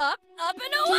Up, up and away!